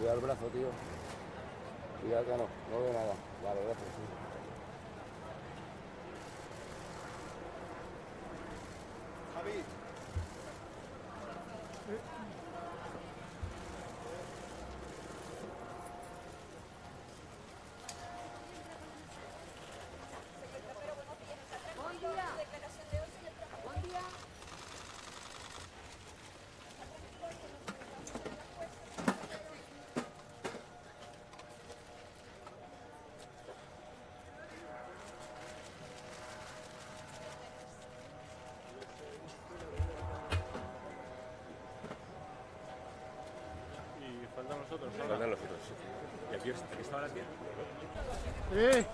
Cuidado el brazo, tío. Cuidado que no, no veo nada. Vale, gracias. Sí. Javi. Y faltan nosotros. Faltan los otros, sí. ¿Y aquí, aquí estaban las 10? ¡Eh!